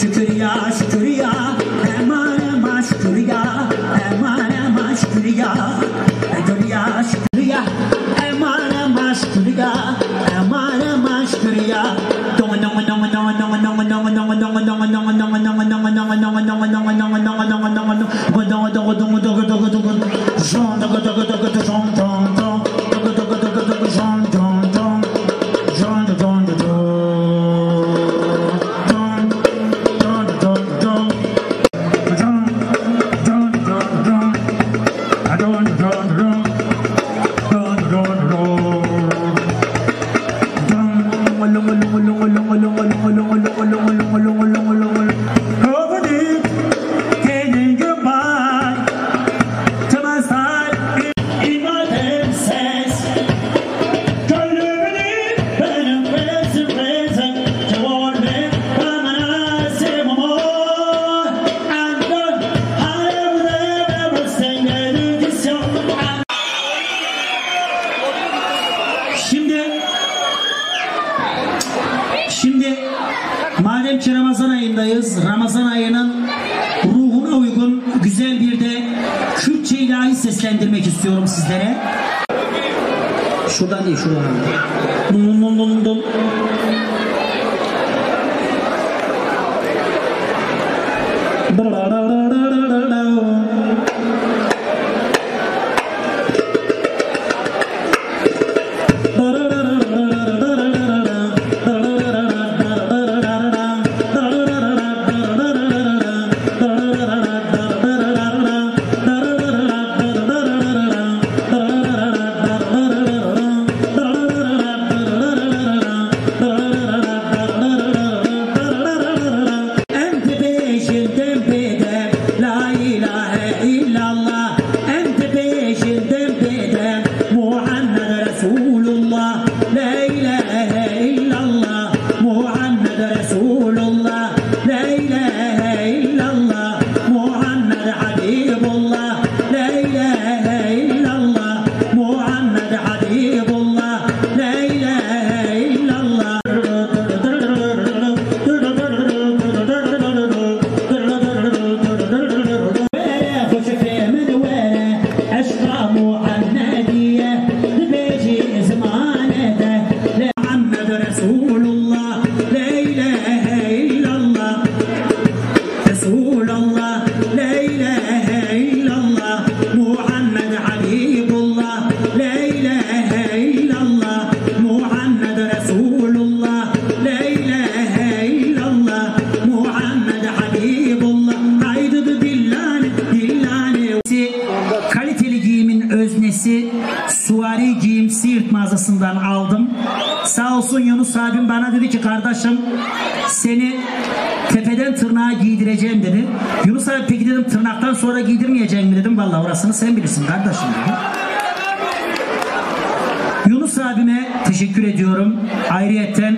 şükürya şükürya Eman eman şükürya Eman eman şükürya Şimdi madem ki Ramazan ayındayız, Ramazan ayının ruhuna uygun güzel bir de Kürtçe ilahi seslendirmek istiyorum sizlere. Şuradan değil, şuradan. Dum dum dum dum Mağazasından aldım. Sağ olsun Yunus abim bana dedi ki kardeşim seni tepeden tırnağa giydireceğim dedi. Yunus abi peki dedim tırnaktan sonra giydirmeyeceğim mi dedim. Vallahi orasını sen bilirsin kardeşim dedi. Yunus abime teşekkür ediyorum. Ayrıyetten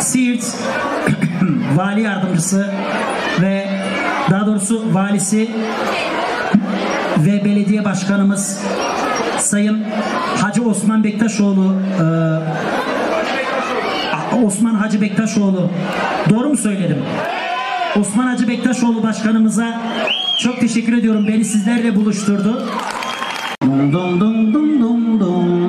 Siirt vali yardımcısı ve daha doğrusu valisi ve belediye başkanımız Sayın Hacı Osman Bektaşoğlu e, Osman Hacı Bektaşoğlu doğru mu söyledim? Osman Hacı Bektaşoğlu başkanımıza çok teşekkür ediyorum. Beni sizlerle buluşturdu. Dum dum dum dum dum dum